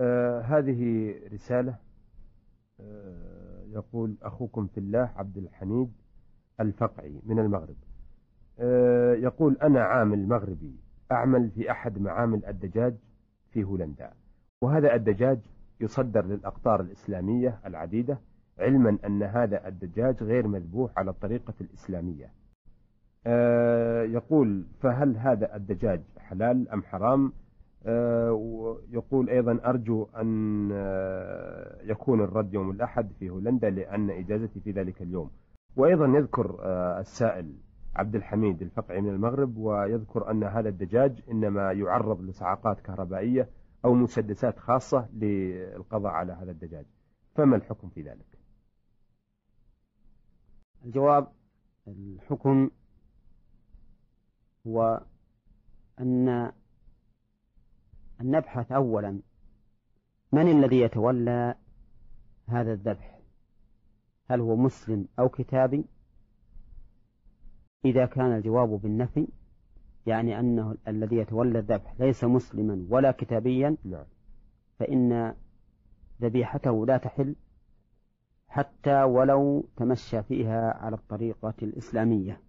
آه هذه رسالة آه يقول أخوكم في الله عبد الحميد الفقعي من المغرب. آه يقول أنا عامل مغربي أعمل في أحد معامل الدجاج في هولندا. وهذا الدجاج يصدر للأقطار الإسلامية العديدة علما أن هذا الدجاج غير مذبوح على الطريقة الإسلامية. آه يقول فهل هذا الدجاج حلال أم حرام؟ ويقول أيضا أرجو أن آه يكون الرد يوم الأحد في هولندا لأن إجازتي في ذلك اليوم. وأيضا يذكر آه السائل عبد الحميد الفقعي من المغرب ويذكر أن هذا الدجاج إنما يعرض لصعقات كهربائية أو مسدسات خاصة للقضاء على هذا الدجاج. فما الحكم في ذلك؟ الجواب الحكم هو أن أن نبحث أولا من الذي يتولى هذا الذبح؟ هل هو مسلم أو كتابي؟ إذا كان الجواب بالنفي يعني أنه الذي يتولى الذبح ليس مسلما ولا كتابيا نعم. فإن ذبيحته لا تحل حتى ولو تمشى فيها على الطريقة الإسلامية.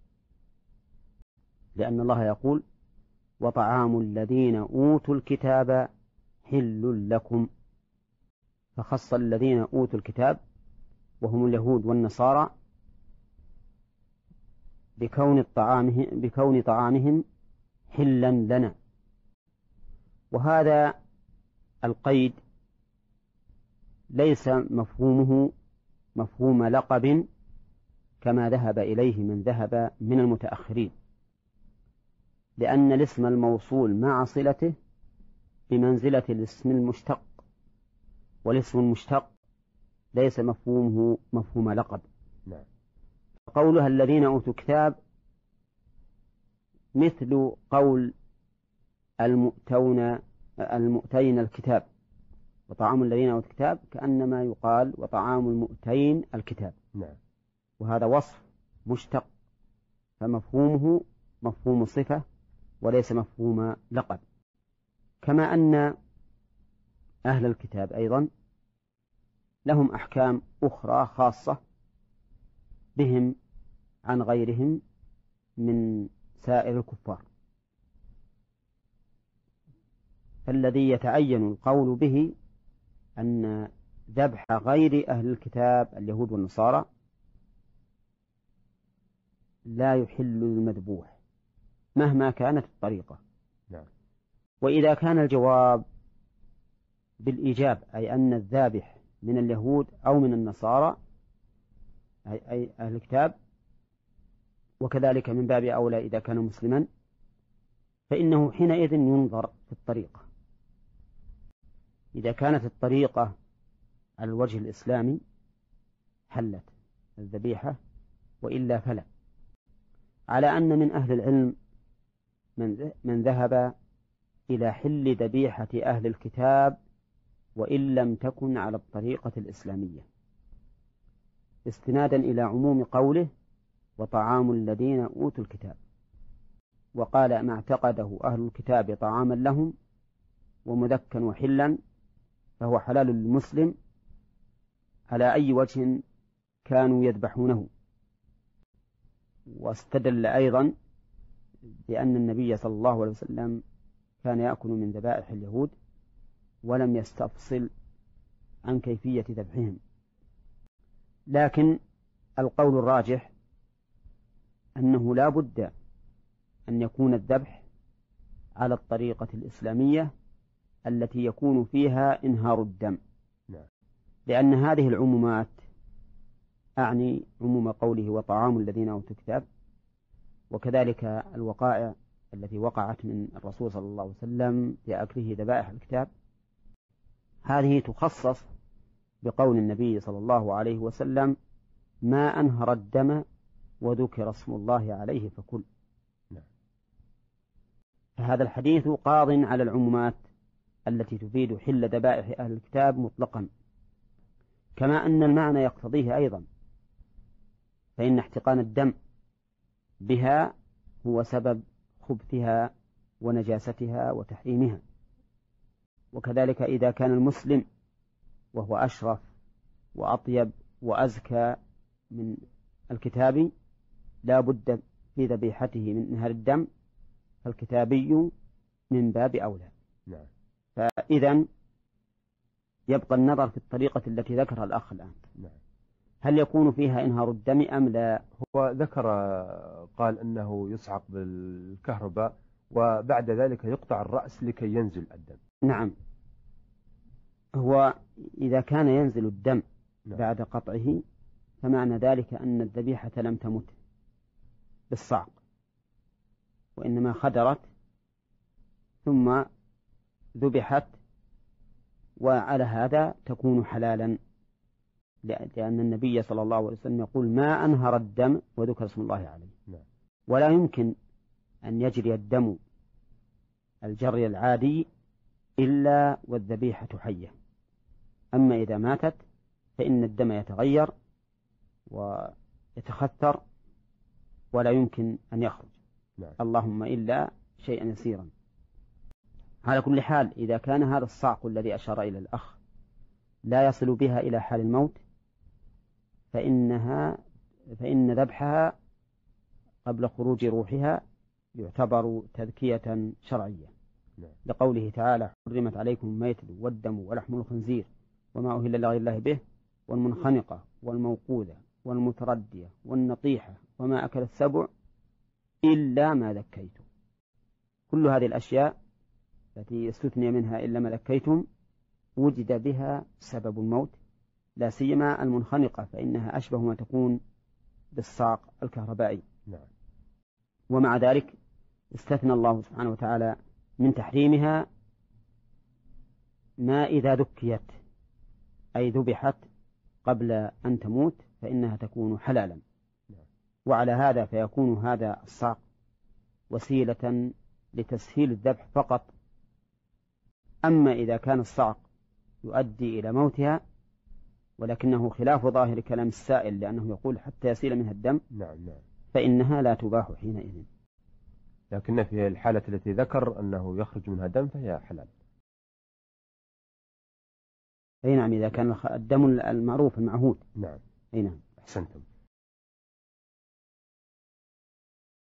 لأن الله يقول وطعام الذين أوتوا الكتاب حل لكم. فخص الذين أوتوا الكتاب وهم اليهود والنصارى بكون طعامهم بكون طعامهم حلا لنا. وهذا القيد ليس مفهومه مفهوم لقب كما ذهب إليه من ذهب من المتأخرين. لأن الاسم الموصول مع صلته بمنزلة الاسم المشتق. والاسم المشتق ليس مفهومه مفهوم لقب. نعم. قولها الذين أوتوا الكتاب مثل قول المؤتون المؤتين الكتاب. وطعام الذين أوتوا الكتاب كأنما يقال وطعام المؤتين الكتاب. نعم. وهذا وصف مشتق. فمفهومه مفهوم صفة وليس مفهوم لقب. كما أن أهل الكتاب أيضا لهم أحكام أخرى خاصة بهم عن غيرهم من سائر الكفار. فالذي يتعين القول به أن ذبح غير أهل الكتاب اليهود والنصارى لا يحل المذبوح مهما كانت الطريقة. نعم. وإذا كان الجواب بالإيجاب أي أن الذابح من اليهود أو من النصارى أي أهل الكتاب وكذلك من باب أولى إذا كان مسلما فإنه حينئذ ينظر في الطريقة. إذا كانت الطريقة على الوجه الإسلامي حلت الذبيحة وإلا فلا. على أن من أهل العلم من ذهب إلى حل ذبيحة أهل الكتاب وإن لم تكن على الطريقة الإسلامية. استنادا إلى عموم قوله وطعام الذين أوتوا الكتاب وقال ما اعتقده أهل الكتاب طعاما لهم ومذكا وحلا فهو حلال للمسلم على أي وجه كانوا يذبحونه واستدل أيضا بأن النبي صلى الله عليه وسلم كان يأكل من ذبائح اليهود ولم يستفصل عن كيفية ذبحهم لكن القول الراجح أنه لا بد أن يكون الذبح على الطريقة الإسلامية التي يكون فيها إنهار الدم نعم. لأن هذه العمومات أعني عموم قوله وطعام الذين أوتوا الكتاب وكذلك الوقائع التي وقعت من الرسول صلى الله عليه وسلم في أكله ذبائح الكتاب هذه تخصص بقول النبي صلى الله عليه وسلم ما أنهر الدم وذكر اسم الله عليه فكل. فهذا الحديث قاض على العمومات التي تفيد حل ذبائح أهل الكتاب مطلقا كما أن المعنى يقتضيه أيضا فإن احتقان الدم بها هو سبب خبثها ونجاستها وتحريمها. وكذلك إذا كان المسلم وهو أشرف وأطيب وأزكى من الكتابي لا بد في ذبيحته من نهر الدم فالكتابي من باب أولى. نعم. فإذا يبقى النظر في الطريقة التي ذكرها الأخ الآن. نعم. هل يكون فيها إنهار الدم أم لا؟ هو ذكر قال أنه يصعق بالكهرباء وبعد ذلك يقطع الرأس لكي ينزل الدم. نعم. هو إذا كان ينزل الدم نعم. بعد قطعه فمعنى ذلك أن الذبيحة لم تمت بالصعق وإنما خدرت ثم ذبحت وعلى هذا تكون حلالا. لأن النبي صلى الله عليه وسلم يقول ما أنهر الدم وذكر اسم الله عليه نعم. ولا يمكن أن يجري الدم الجري العادي إلا والذبيحة حية أما إذا ماتت فإن الدم يتغير ويتخثر ولا يمكن أن يخرج نعم. اللهم إلا شيئا يسيرا على كل حال إذا كان هذا الصعق الذي أشار إلى الأخ لا يصل بها إلى حال الموت فإنها فإن ذبحها قبل خروج روحها يعتبر تذكية شرعية نعم. لقوله تعالى حرمت عليكم الميتة والدم ولحم الخنزير وما أهل لغير الله به والمنخنقة والموقوذة والمتردية والنطيحة وما أكل السبع إلا ما ذكيتم كل هذه الأشياء التي استثني منها إلا ما ذكيتم وجد بها سبب الموت لا سيما المنخنقة فإنها أشبه ما تكون بالصاق الكهربائي. نعم. ومع ذلك استثنى الله سبحانه وتعالى من تحريمها ما إذا ذكيت أي ذبحت قبل أن تموت فإنها تكون حلالا. وعلى هذا فيكون هذا الصعق وسيلة لتسهيل الذبح فقط. أما إذا كان الصعق يؤدي إلى موتها ولكنه خلاف ظاهر كلام السائل لأنه يقول حتى يسيل منها الدم. نعم نعم. فإنها لا تباح حينئذ. لكن في الحالة التي ذكر أنه يخرج منها دم فهي حلال. أي نعم إذا كان الدم المعروف المعهود. نعم. أي نعم. أحسنتم.